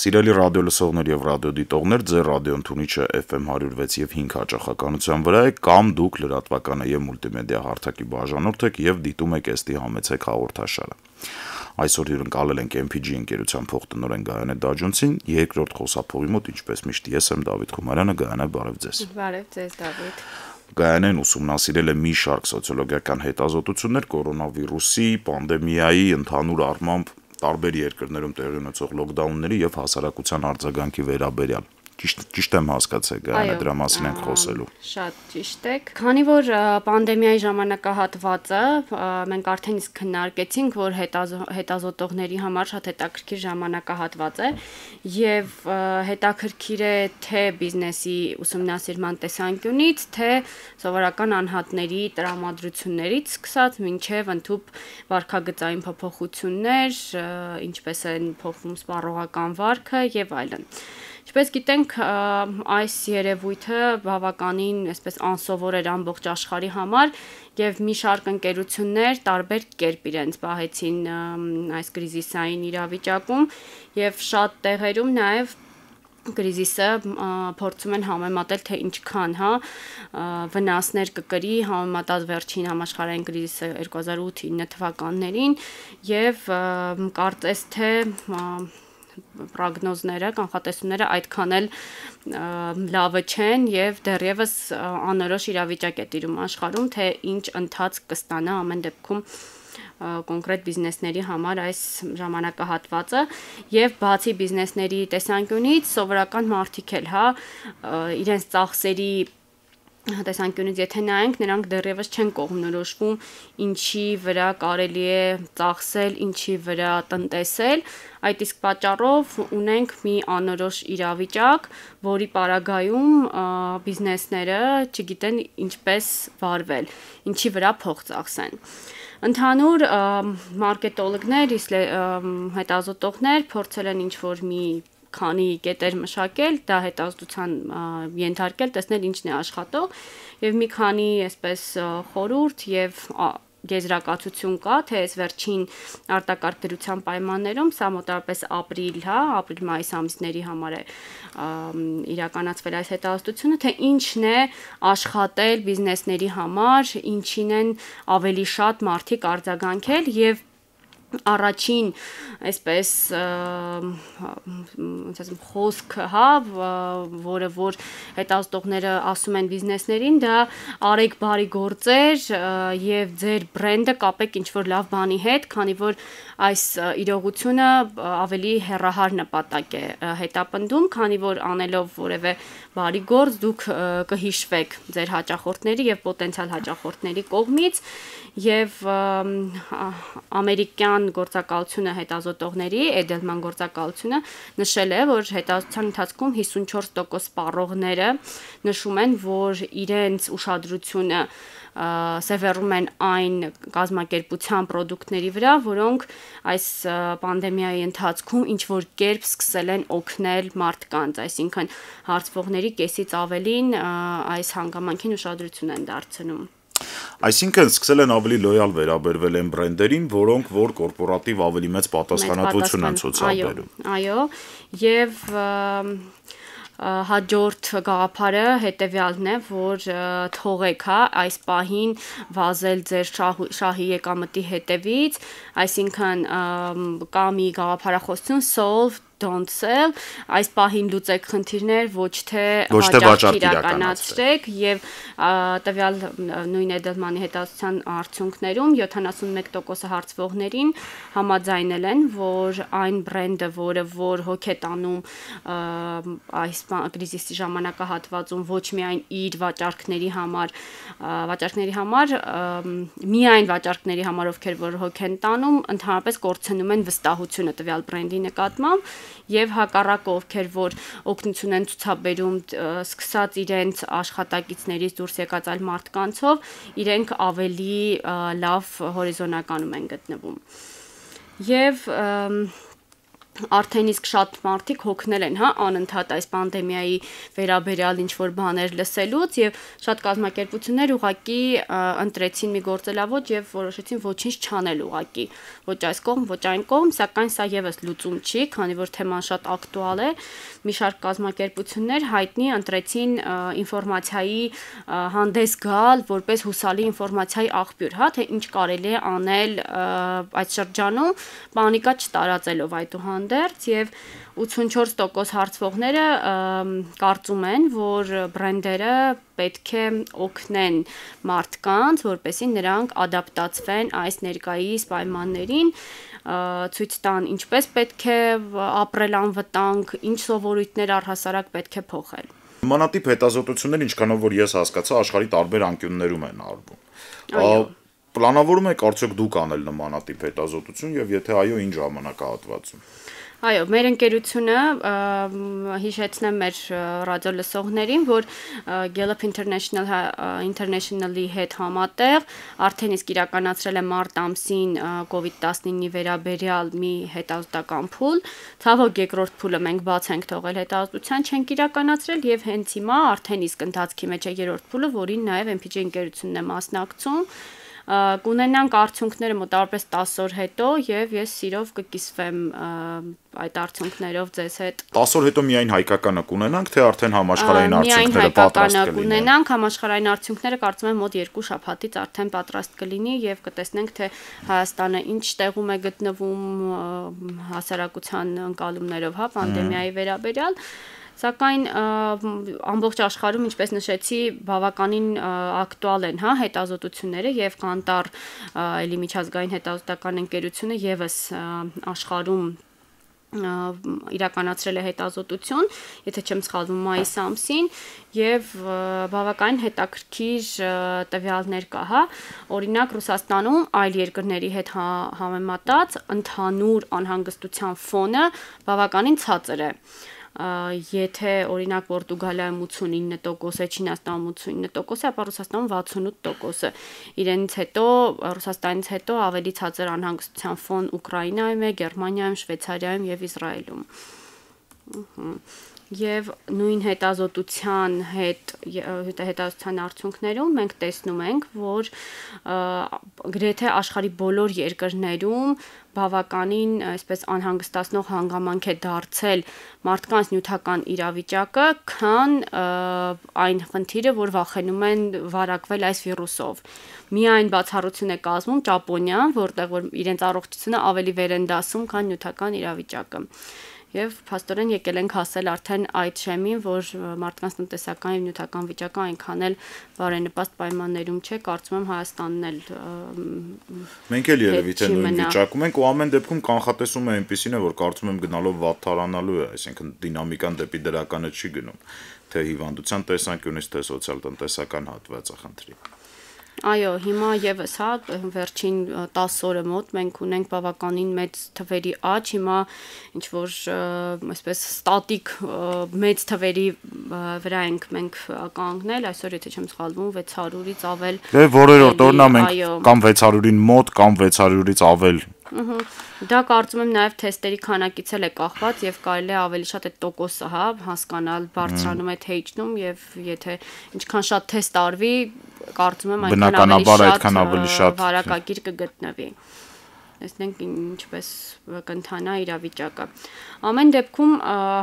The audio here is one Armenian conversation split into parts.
Սիրելի ռադիո լսողներ եւ ռադիոդիտողներ, ձեր ռադիոընթունիչը FM 106 եւ 5 հաճախականության վրա է, կամ դուք լրատվականը եւ մուլտիմեդիա հարթակի բաժանորդ եք եւ դիտում եք «Էստի համեցեք» հաղորդաշարը։ Այսօր հյուրընկալել ենք MPG ընկերության փոխտնօրեն Գայանե Դաջունցին, երկրորդ խոսափողի մոտ, ինչպես միշտ, ես եմ Դավիթ Խումարյանը, Գայանե, բարև ձեզ։ Բարև ձեզ, Դավիթ։ Գայանեն ուսումնասիրել է մի շարք սոցիոլոգիական հետազոտություններ կորոնավիրուսի, պանդեմիայի, ընդհանուր առմամբ տարբեր երկրներում տեղի ունեցող լոկդաունների եւ հասարակության արձագանքի վերաբերյալ ճիշտ ճիշտ եմ հասկացել, գա դրա մասին ենք խոսելու։ Շատ ճիշտ եք։ Քանի որ պանդեմիայի ժամանակահատվածը մենք արդեն իսկ քննարկեցինք, որ հետազոտողների համար շատ հետաքրքիր ժամանակահատված է եւ հետաքրքիր է թե բիզնեսի ուսումնասիրման տեսանկյունից, թե սովորական անհատների տրամադրություններից սկսած մինչև ընդհանուր վարկագծային փոփոխություններ, ինչպես են փոխվում սպառողական վարկը եւ այլն։ Ինչպես գիտենք, այս երևույթը բավականին այսպես անսովոր էր ամբողջ աշխարհի համար եւ մի շարք ընկերություններ տարբեր կերպ իրենց պահեցին այս կրիզիսային իրավիճակում եւ շատ տեղերում նաեւ կրիզիսը փորձում են համեմատել թե ինչքան, հա, վնասներ կկրի համեմատած վերջին համաշխարհային կրիզիսը 2008-9 թվականներին եւ կարծես թե պրոգնոզները, կանխատեսումները այդքան էլ լավը չեն եւ դեռևս անորոշ իրավիճակ է տիրում աշխարհում, թե ինչ ընթացք կստանա ամեն դեպքում կոնկրետ բիզնեսների համար այս ժամանակահատվածը եւ բացի բիզնեսների տեսանկյունից սովորական մարտիկ էլ հա իրենց ծախսերի տեսանկյունից եթե նայենք, նրանք դեռևս չեն կողմնորոշվում ինչի վրա կարելի է ծախսել, ինչի վրա տնտեսել, այդ իսկ պատճառով ունենք մի անորոշ իրավիճակ, որի պարագայում բիզնեսները չգիտեն ինչպես վարվել, ինչի վրա փող ծախսեն։ Ընդհանուր մարքետոլոգներ, հետազոտողներ փորձել են ինչ որ մի քանի կետեր մշակել, դա հետազոտության ենթարկել, տեսնել ինչն է աշխատող եւ մի քանի այսպես խորուրդ եւ գեզրակացություն կա, թե այս վերջին արտակարգ դրության պայմաններում սա մոտավորապես ապրիլ, հա, ապրիլ-մայիս ամիսների համար է իրականացվել այս հետազոտությունը, թե ինչն է աշխատել բիզնեսների համար, ինչին են ավելի շատ մարդիկ արձագանքել եւ առաջին այսպես ոնց ասեմ խոսքը, հա, որը որ հետազոտողները ասում են բիզնեսներին, դա արեք բարի գործեր եւ ձեր բրենդը կապեք ինչ որ լավ բանի հետ, քանի որ այս իրողությունը ավելի հերահար նպատակ է հետապնդում, քանի որ անելով որևէ բարի գործ դուք կհիշվեք ձեր հաճախորդների եւ պոտենցիալ հաճախորդների կողմից եւ ամերիկյան գործակալությունը հետազոտողների Edelman գործակալությունը նշել է, որ հետազոտության ընթացքում 54% սպառողները նշում են, որ իրենց ուշադրությունը սևեռում են այն կազմակերպության ապրանքների վրա, որոնք այս պանդեմիայի ընթացքում ինչ որ կերպ սկսել են օգնել մարդկանց, այսինքն հարցվողների կեսից ավելին այս հանգամանքին ուշադրություն են դարձնում։ Այսինքն սկսել են ավելի լոյալ վերաբերվել են բրենդերին, որոնք որ կորպորատիվ ավելի մեծ պատասխանատվություն են ցուցաբերում։ Այո, այո, եւ հաջորդ գաղափարը հետեւյալն է, որ թողեք, հա, այս պահին վազել ձեր շահի եկամտի հետևից, այսինքն կա մի գաղափարախոսություն solve don't sell, այս պահին լուծեք խնդիրներ, ոչ թե վաճառք իրականացրեք եւ տվյալ նույն Edelman-ի հետազոտության արդյունքներում 71% հարցվողներին համաձայնել են, որ այն բրենդը, որը որ հոգ է տանում այս կրիզիսի ժամանակահատվածում ոչ միայն իր վաճառքների համար, վաճառքների համար, միայն վաճառքների համար, ովքեր որ հոգ են տանում, ընդհանրապես կորցնում են վստահությունը տվյալ բրենդի նկատմամբ եւ հակառակը ովքեր որ օգնություն են ցուցաբերում սկսած իրենց աշխատակիցներից դուրս եկած այլ մարդկանցով իրենք ավելի լավ հորիզոնականում են գտնվում եւ արդեն իսկ շատ մարդիկ հոգնել են, հա, անընդհատ այս պանդեմիայի վերաբերյալ ինչ որ բաներ լսելուց եւ շատ կազմակերպություններ ուղակի ընտրեցին մի գործելավոճ եւ որոշեցին ոչինչ չանել ուղակի, ոչ այս կողմ, ոչ այն կողմ, սակայն սա եւս լուծում չի, քանի որ թեման շատ ակտուալ է։ Մի շարք կազմակերպություններ հայտնի ընտրեցին ինֆորմացիայի հանդես գալ որպես հուսալի ինֆորմացիայի աղբյուր, հա, թե ինչ կարելի է անել այդ շրջանում, պանիկա չտարածելով այդուհան հանդերձ եւ 84% հարցվողները կարծում են, որ բրենդերը պետք է օգնեն մարդկանց, որպեսզի նրանք ադապտացվեն այս ներկայիս պայմաններին, ցույց տան ինչպես պետք է ապրել անվտանգ, ինչ սովորույթներ առհասարակ պետք է փոխել։ Մանատիպ հետազոտություններ, ինչքանով որ ես հասկացա, աշխարհի տարբեր անկյուններում են արվում։ Այո Պլանավորում եք արդյոք դուք անել նմանատիպ հետազոտություն եւ եթե այո, ինչ ժամանակահատվածում։ Այո, մեր ընկերությունը հիշեցնեմ մեր ռադիո լսողներին, որ Gallup International International-ի հետ համատեղ արդեն իսկ իրականացրել է մարտ ամսին COVID-19-ի վերաբերյալ մի հետազոտական փուլ։ Ցավոք երկրորդ փուլը մենք բաց ենք թողել հետազոտության, չենք իրականացրել եւ հենց հիմա արդեն իսկ ընթացքի մեջ է երրորդ փուլը, որին նաեւ MPG ընկերությունն է մասնակցում կունենանք արդյունքները մոտավորապես 10 օր հետո եւ ես սիրով կկիսվեմ այդ արդյունքներով ձեզ հետ 10 օր հետո միայն հայկականը կունենանք թե արդեն համաշխարհային արդյունքները պատրաստ կլինեն կունենանք համաշխարհային արդյունքները կարծում եմ մոտ 2 շաբաթից արդեն պատրաստ կլինի եւ կտեսնենք թե Հայաստանը ինչ տեղում է գտնվում հասարակության ընկալումներով հա պանդեմիայի վերաբերյալ Սակայն ամբողջ աշխարհում, ինչպես նշեցի, բավականին ակտուալ են, հա, հետազոտությունները եւ Կանտար էլի միջազգային հետազոտական ընկերությունը եւս աշխարհում իրականացրել է հետազոտություն, եթե չեմ սխալվում մայիս ամսին եւ բավականին հետաքրքիր տվյալներ կա, հա։ Օրինակ Ռուսաստանում այլ երկրների հետ հա, համեմատած ընդհանուր անհանգստության ֆոնը բավականին ցածր է եթե օրինակ Պորտուգալիայում 89% է, Չինաստանում 89% է, ապա Ռուսաստանում 68%-ը։ Իրենից հետո Ռուսաստանից հետո ավելի ցածր անհանգստության ֆոն Ուկրաինայում է, Գերմանիայում, Շվեյցարիայում եւ Իսրայելում։ Ահա եւ նույն հետազոտության հետ հետազոտության արդյունքներում մենք տեսնում ենք, որ գրեթե աշխարի բոլոր երկրներում բավականին այսպես անհանգստացնող հանգամանք է դարձել մարդկանց նյութական իրավիճակը, քան այն խնդիրը, որ վախենում են վարակվել այս վիրուսով։ Միայն բացառություն է կազմում Ճապոնիան, որտեղ որ իրենց առողջությունը ավելի վեր են դասում, քան նյութական իրավիճակը եւ փաստորեն եկել ենք հասել արդեն այդ շեմին, որ մարդկանց տնտեսական եւ նյութական վիճակը այնքան էլ բարենպաստ պայմաններում չէ, կարծում եմ Հայաստանն էլ Մենք էլ երևի թե նույն վիճակում ենք ու ամեն դեպքում կանխատեսում է այնպեսին է, որ կարծում եմ գնալով վատթարանալու է, այսինքն դինամիկան դեպի դրականը չի գնում, թե հիվանդության տեսանկյունից, թե սոցիալ-տնտեսական հատվածը խնդրի։ Այո, հիմա եւս հա վերջին 10 օրը մոտ մենք ունենք բավականին մեծ թվերի աճ, հիմա ինչ որ այսպես ստատիկ մեծ թվերի վրա ենք մենք կանգնել, այսօր եթե չեմ սխալվում 600-ից ավել։ Դե որերորդ օրնա մենք կամ 600-ին մոտ կամ 600-ից ավել Դա կարծում եմ նաև թեստերի քանակից էլ է կախված եւ կարելի է ավելի շատ այդ տոկոսը, հա, հասկանալ, բարձրանում է թե իջնում եւ եթե ինչքան շատ թեստ արվի, կարծում եմ այնքան ավելի շատ վարակագիր կգտնվի տեսնենք ինչպես կընթանա իրավիճակը։ Ամեն դեպքում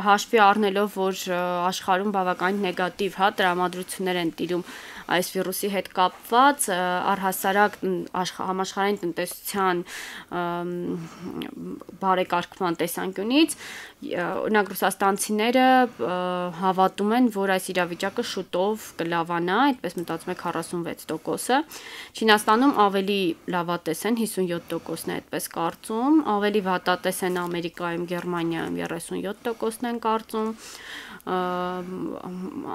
հաշվի առնելով, որ աշխարհում բավական նեգատիվ հա տրամադրություններ են տիրում այս վիրուսի հետ կապված առհասարակ համաշխարհային տնտեսության բարեկարգման տեսանկյունից օրինակ ռուսաստանցիները հավատում են, որ այս իրավիճակը շուտով կլավանա, այդպես մտածում է 46%-ը։ Չինաստանում ավելի լավատես են 57%-ն է այդպես կարծում, ավելի վատատես են Ամերիկայում, Գերմանիայում 37%-ն են կարծում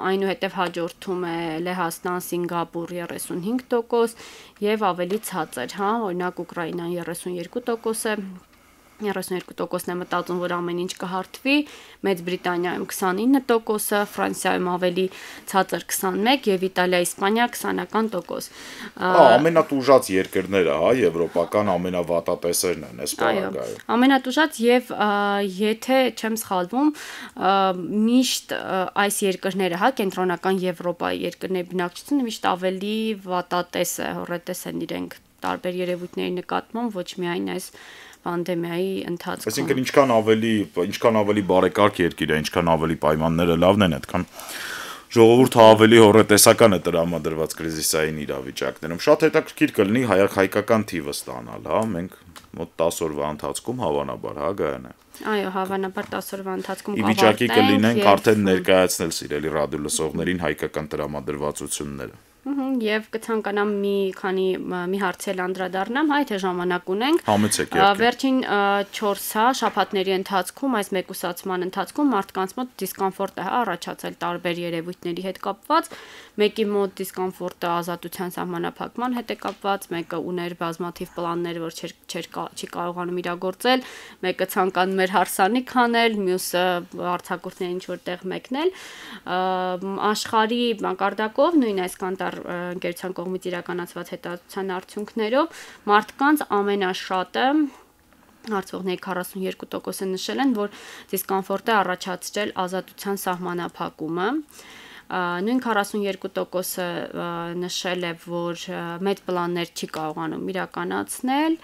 այնուհետև հաջորդում է Լեհաստան, Սինգապուր 35% եւ ավելի ցածր, հա, օրինակ Ուկրաինան 32% է 32%-ն է մտածում, որ ամեն ինչ կհարթվի, Մեծ Բրիտանիայում 29%-ը, Ֆրանսիայում ավելի ցածր 21 եւ Իտալիա, Իսպանիա 20-ական տոկոս։ ամենատուժած երկրները, հա, եվրոպական ամենավատատեսերն են այս բաղագայում։ Ամենատուժած եւ եթե չեմ սխալվում, միշտ այս երկրները, հա, կենտրոնական Եվրոպայի երկրների բնակչությունը միշտ ավելի վատատես է, հորետես են իրենք տարբեր երևույթների նկատմամբ ոչ միայն այս պանդեմիայի ընթացքում։ Այսինքն ինչքան ավելի ինչքան ավելի բարեկարգ երկիր է, ինչքան ավելի պայմանները լավն են, այդքան ժողովուրդը ավելի հորետեսական է տրամադրված կրիզիսային իրավիճակներում։ Շատ հետաքրքիր կլինի հայկական թիվը ստանալ, հա, մենք մոտ 10 օրվա ընթացքում հավանաբար, հա, գայանե։ Այո, հավանաբար 10 օրվա ընթացքում կավարտենք։ Ի վիճակի կլինենք արդեն ներկայացնել սիրելի ռադիո լսողներին հայկական տրամադրվածությունները եւ կցանկանամ մի քանի մի հարցել անդրադառնամ, հա, եթե ժամանակ ունենք։ Համեցեք երկե։ Վերջին 4 հա շաբաթների ընթացքում այս մեկուսացման ընթացքում մարդկանց մոտ դիսկոմֆորտ է հա առաջացել տարբեր երևույթների հետ կապված։ Մեկի մոտ դիսկոմֆորտը ազատության սահմանափակման հետ է կապված, մեկը ուներ բազմաթիվ պլաններ, որ չէր չէր չի կարողանում իրագործել, մեկը ցանկանում էր հարսանիք հանել, մյուսը արցակուրտներին ինչ որտեղ մեկնել։ Աշխարի մակարդակով նույն այս կանտար Կատար ընկերության կողմից իրականացված հետազոտության արդյունքներով մարդկանց ամենաշատը հարցողների 42%-ը նշել են, որ դիսկոմֆորտ է առաջացրել ազատության սահմանափակումը նույն 42%-ը նշել է, որ մեծ պլաններ չի կարողանում իրականացնել,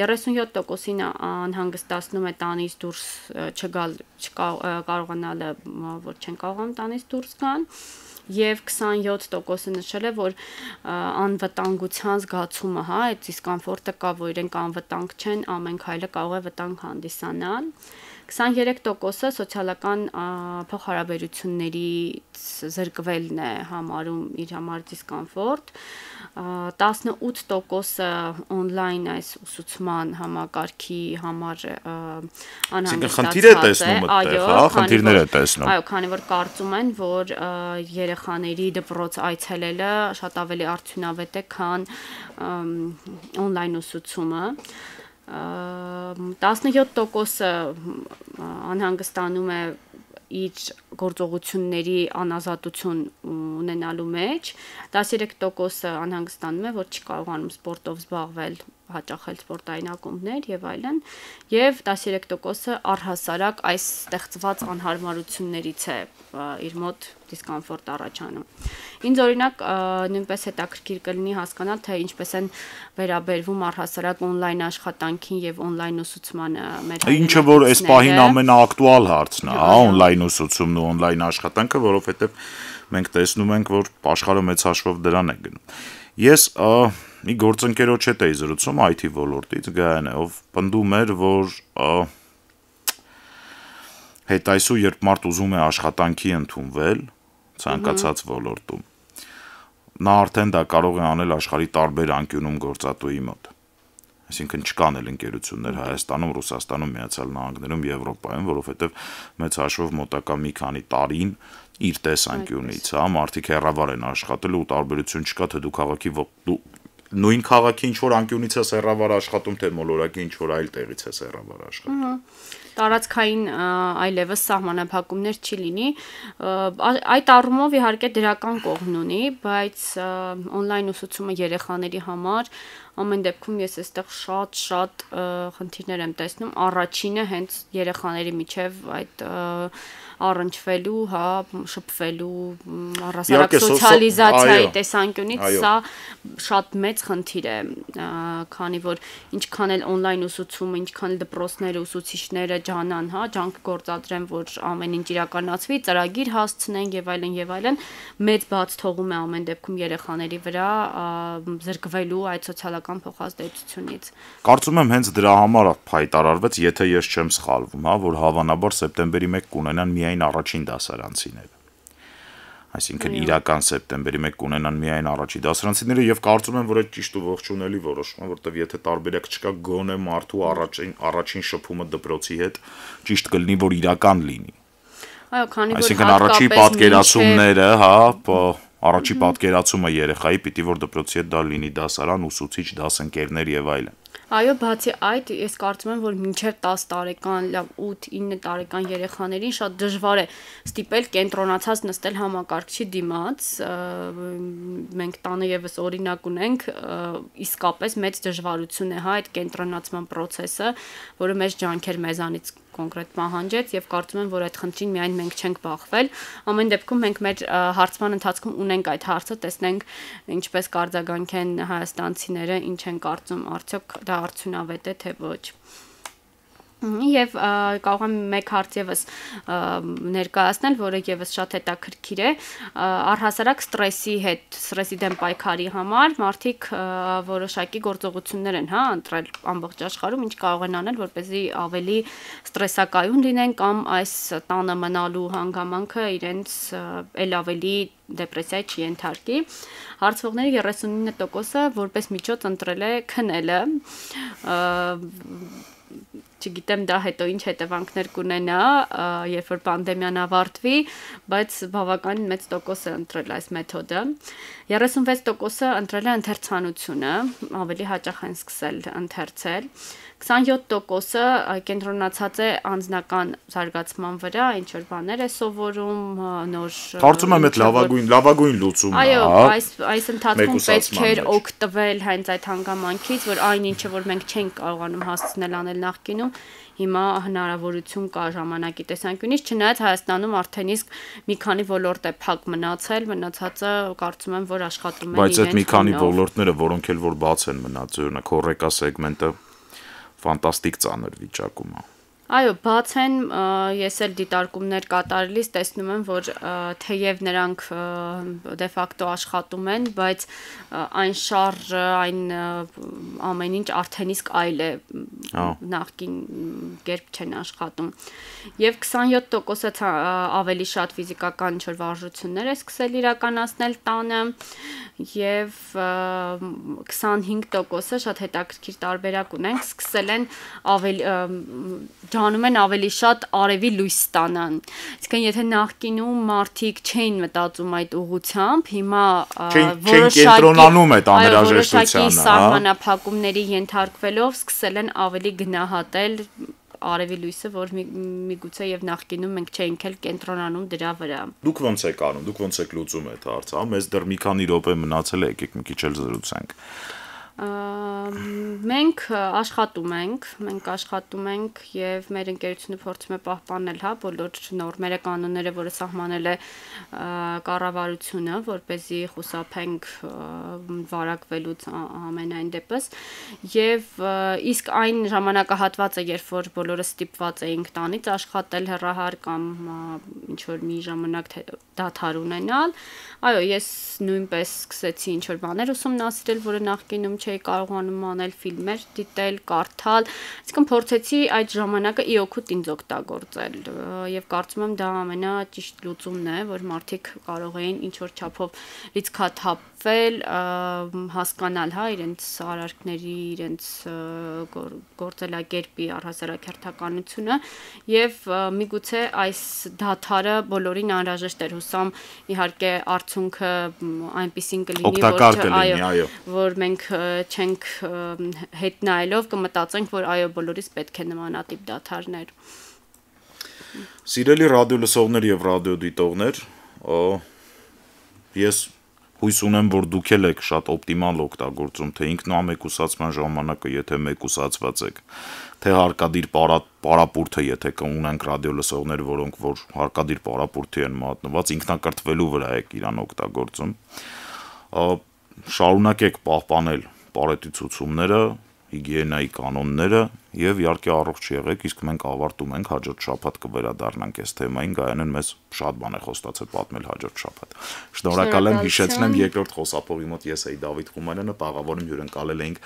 37%-ին անհանգստացնում է տանից դուրս չգալ չկարողանալը, որ չեն կարողանում տանից դուրս գան եւ 27%-ը նշել է, որ անվտանգության զգացումը, հա, այդ դիսկոմֆորտը կա, որ իրենք անվտանգ չեն, ամեն քայլը կարող է վտանգ հանդիսանալ։ 23%-ը սոցիալական փոխհարաբերություններից զրկվելն է համարում իր համար դիսկոմֆորտ, 18%-ը on-line այս ուսուցման համակարգի համար անհանգստացած է։ Խնդիր է տեսնում այդտեղ, հա, խնդիրներ է տեսնում։ Այո, քանի որ կարծում են, որ երեխաների դպրոց այցելելը շատ ավելի արդյունավետ է, քան on-line ուսուցումը։ 17%-ը անհանգստանում է իր գործողությունների անազատություն ունենալու մեջ 13%-ը անհանգստանում է, որ չի կարողանում սպորտով զբաղվել հաճախել սպորտային ակումբներ եւ այլն եւ 13%-ը առհասարակ այս ստեղծված անհարմարություններից է իր մոտ դիսկոմֆորտ առաջանում։ Ինձ օրինակ նույնպես հետաքրքիր կլինի հասկանալ թե ինչպես են վերաբերվում առհասարակ on-line աշխատանքին եւ on-line ուսուցմանը մեր Ինչը որ այս պահին ամենաակտուալ հարցն է, հա, on-line ուսուցումն ու on-line աշխատանքը, որովհետեւ մենք տեսնում ենք, որ աշխարհը մեծ հաշվով դրան է գնում։ Ես մի գործընկերոջ հետ էի զրուցում IT ոլորտից, Գայանե, ով պնդում էր, որ հետայսու երբ մարդ ուզում է աշխատանքի ընդունվել ցանկացած ոլորտում, նա արդեն դա կարող է անել աշխարի տարբեր անկյունում գործատուի մոտ այսինքն չկան էլ ընկերություններ Հայաստանում, Ռուսաստանում, Միացյալ Նահանգներում, Եվրոպայում, որովհետև մեծ հաշվով մոտակա մի քանի տարին իր տեսանկյունից, հա, մարդիկ հեռավար են աշխատել ու տարբերություն չկա, թե դու քաղաքի նույն քաղաքի ինչ որ անկյունից է հեռավար աշխատում, թե մոլորակի ինչ որ այլ տեղից է հեռավար աշխատում տարածքային այլևս սահմանափակումներ չի լինի այդ առումով իհարկե դրական կողմ ունի բայց on-line ուսուցումը երեխաների համար ամեն դեպքում ես այստեղ շատ-շատ խնդիրներ եմ տեսնում առաջինը հենց երեխաների միջև այդ առնչվելու, հա, շփվելու, առասարակ սոցիալիզացիայի տեսանկյունից սա շատ մեծ խնդիր է, քանի որ ինչքան էլ on-line ուսուցումը, ինչքան էլ դպրոցները, ուսուցիչները ջանան, հա, ջանք գործադրեն, որ ամեն ինչ իրականացվի, ծրագիր հասցնեն եւ այլն եւ այլն, մեծ բաց թողում է ամեն դեպքում երեխաների վրա զրկվելու այդ սոցիալական փոխազդեցությունից։ Կարծում եմ հենց դրա համար հայտարարվեց, եթե ես չեմ սխալվում, հա, որ հավանաբար սեպտեմբերի 1 կունենան մի միայն առաջին դասարանցիները այսինքն իրական սեպտեմբերի 1 կունենան միայն առաջի դասարանցիները եւ կարծում եմ որ այդ ճիշտ ու ողջունելի որոշում է որտեվ եթե տարբերակ չկա գոնե մարդու առաջին առաջին շփումը դպրոցի հետ ճիշտ կլինի որ իրական լինի այո քանի որ այսինքն առաջի պատկերացումները հա առաջի պատկերացումը երեխայի պիտի որ դպրոցի հետ դա լինի դասարան ուսուցիչ դասընկերներ եւ այլն Այո, բացի այդ, ես կարծում եմ, որ մինչև 10 տարեկան, լավ 8-9 տարեկան երեխաներին շատ դժվար է ստիպել կենտրոնացած նստել համակարգչի դիմաց։ Մենք տանը եւս օրինակ ունենք, իսկապես մեծ դժվարություն է հա այդ կենտրոնացման process-ը, որը մեծ ջանքեր մեզանից կոնկրետ պահանջեց եւ կարծում եմ, որ այդ խնդրին միայն մենք չենք բախվել։ Ամեն դեպքում մենք մեր հարցման ընթացքում ունենք այդ հարցը, տեսնենք ինչպես կարձագանքեն հայաստանցիները, ինչ են կարծում, արդյոք դա արդյունավետ է թե ոչ։ Եվ կարող եմ մեկ հարց եւս ներկայացնել, որը եւս շատ հետաքրքիր է, առհասարակ ստրեսի հետ, ստրեսի դեմ պայքարի համար մարդիկ որոշակի գործողություններ են, հա, ընտրել ամբողջ աշխարհում, ինչ կարող են անել, որպեսզի ավելի ստրեսակայուն լինեն կամ այս տանը մնալու հանգամանքը իրենց ել ավելի դեպրեսիայի չենթարկի։ Հարցվողների 39%-ը որպես միջոց ընտրել է քնելը չգիտեմ դա հետո ինչ հետևանքներ կունենա, երբ որ պանդեմիան ավարտվի, բայց բավականին մեծ տոկոս է ընտրել այս մեթոդը։ 36%-ը ընտրել է ընթերցանությունը, ավելի հաճախ են սկսել ընթերցել։ 27%-ը կենտրոնացած է անձնական զարգացման վրա, ինչ որ բաներ է սովորում, նոր Կարծում եմ այդ լավագույն լավագույն լուծումն է, հա։ Այո, այս այս ընթացքում պետք էր օգտվել հենց այդ հանգամանքից, որ այն ինչը որ մենք չենք կարողանում հասցնել անել նախկինում, հիմա հնարավորություն կա ժամանակի տեսանկյունից, չնայած Հայաստանում արդեն իսկ մի քանի ոլորտ է փակ մնացել, մնացածը կարծում եմ, որ աշխատում են իրենց։ Բայց այդ մի քանի ոլորտները, որոնք էլ որ բաց են մնացել, օրինակ հորեկա սեգմենտը ֆանտաստիկ ծանր վիճակում է։ Այո, բաց են, ես էլ դիտարկումներ կատարելիս տեսնում եմ, որ թեև նրանք դե ֆակտո աշխատում են, բայց այն շարժը, այն ամեն ինչ արդեն իսկ այլ է նախքին կերպ չեն աշխատում։ Եվ 27%-ը ավելի շատ ֆիզիկական ինչ-որ վարժություններ է սկսել իրականացնել տանը եւ 25%-ը շատ հետաքրքիր տարբերակ ունենք, սկսել են ավելի ջանում են ավելի շատ արևի լույս ստանան։ Իսկն եթե նախկինում մարդիկ չէին մտածում այդ ուղությամբ, հիմա որոշակի կենտրոնանում է անհրաժեշտությանը, հա։ Սահմանափակումների ենթարկվելով սկսել են ավելի գնահատել արևի լույսը, որ միգուցե եւ նախկինում մենք չէինք էլ կենտրոնանում դրա վրա։ Դուք ո՞նց եք անում, դուք ո՞նց եք լուծում այդ հարցը, հա, մեզ դեռ մի քանի րոպե մնացել է, եկեք մի քիչ էլ զրուցենք մենք աշխատում ենք, մենք աշխատում ենք եւ մեր ընկերությունը փորձում է պահպանել, հա, բոլոր նորմերը, կանոնները, որը սահմանել է կառավարությունը, որ เป զի խուսափենք վարակվելուց ամենայն դեպս եւ իսկ այն ժամանակահատվածը, երբ որ բոլորը ստիպված էինք տանից աշխատել հեռահար կամ ինչ որ մի ժամանակ դաթար ունենալ, այո, ես նույնպես սկսեցի ինչ որ բաներ ուսումնասիրել, որը նախկինում չէի կարողանում անել ֆիլմեր դիտել, կարդալ, այսինքն փորձեցի այդ ժամանակը ի օգուտ ինձ օգտագործել եւ կարծում եմ դա ամենաճիշտ լուծումն է, որ մարդիկ կարող էին ինչ որ չափով լիցքաթափվել, հասկանալ, հա, իրենց արարքների, իրենց գործելակերպի առհասարակ հերթականությունը եւ միգուցե այս դաթարը բոլորին անհրաժեշտ էր հուսամ իհարկե արդյունքը այնպեսին կլինի որ այո որ մենք չենք հետ նայելով կմտածենք, որ այո, բոլորիս պետք է նմանատիպ դաթարներ։ Սիրելի ռադիո լսողներ եւ ռադիո դիտողներ, ես հույս ունեմ, որ դուք էլ եք շատ օպտիմալ օգտագործում թե ինքնամեկուսացման ժամանակը, եթե մեկուսացված եք, թե հարկադիր պարապուրտը, եթե կունենք ռադիո լսողներ, որոնք որ հարկադիր պարապուրտի են մատնված, ինքնակրթվելու վրա եք իրան օգտագործում։ Շարունակեք պահպանել պարետի ցուցումները, հիգիենայի կանոնները եւ իհարկե առողջ եղեք, իսկ մենք ավարտում ենք հաջորդ շաբաթ կվերադառնանք այս թեմային, գայանեն մեզ շատ բան է խոստացել պատմել հաջորդ շաբաթ։ Շնորհակալ եմ, հիշեցնեմ երկրորդ խոսափողի մոտ ես էի Դավիթ Խումանյանը, պաղավորում հյուրընկալել էինք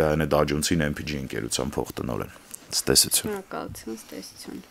Գայանե Դաջունցին MPG ընկերության փոխտնօրեն։ Ստեսություն։ Շնորհակալություն, ստեսություն։